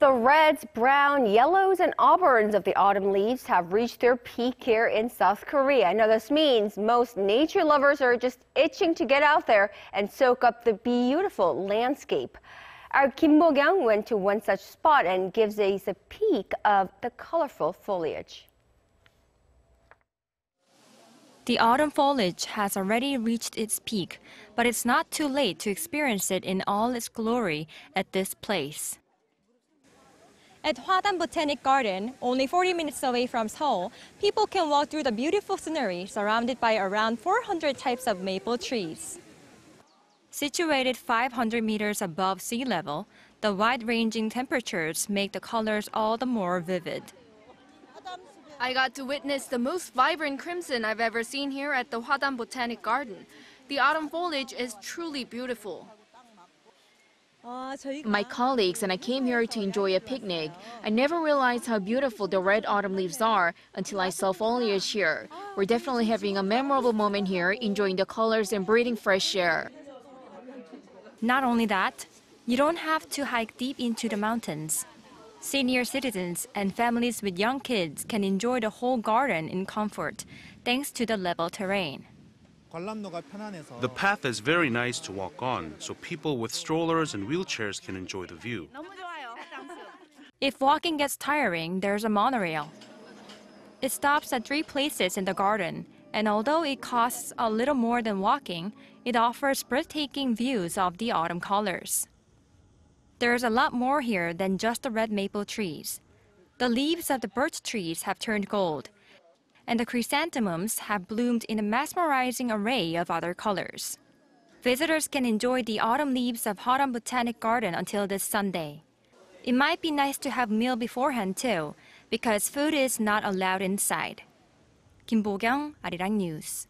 The reds, brown, yellows, and auburns of the autumn leaves have reached their peak here in South Korea. Now, this means most nature lovers are just itching to get out there and soak up the beautiful landscape. Our Kim Bo-kyoung went to one such spot and gives us a peek of the colorful foliage. The autumn foliage has already reached its peak, but it's not too late to experience it in all its glory at this place. At Hwadam Botanic Garden, only 40 minutes away from Seoul, people can walk through the beautiful scenery surrounded by around 400 types of maple trees. Situated 500 meters above sea level, the wide-ranging temperatures make the colors all the more vivid. I got to witness the most vibrant crimson I've ever seen here at the Hwadam Botanic Garden. The autumn foliage is truly beautiful. My colleagues and I came here to enjoy a picnic. I never realized how beautiful the red autumn leaves are until I saw foliage here. We're definitely having a memorable moment here, enjoying the colors and breathing fresh air. Not only that, you don't have to hike deep into the mountains. Senior citizens and families with young kids can enjoy the whole garden in comfort thanks to the level terrain. The path is very nice to walk on, so people with strollers and wheelchairs can enjoy the view. If walking gets tiring, there's a monorail. It stops at three places in the garden, and although it costs a little more than walking, it offers breathtaking views of the autumn colors. There's a lot more here than just the red maple trees. The leaves of the birch trees have turned gold, and the chrysanthemums have bloomed in a mesmerizing array of other colors. Visitors can enjoy the autumn leaves of Hwadam Botanic Garden until this Sunday. It might be nice to have meal beforehand too, because food is not allowed inside. Kim Bo-kyoung, Arirang News.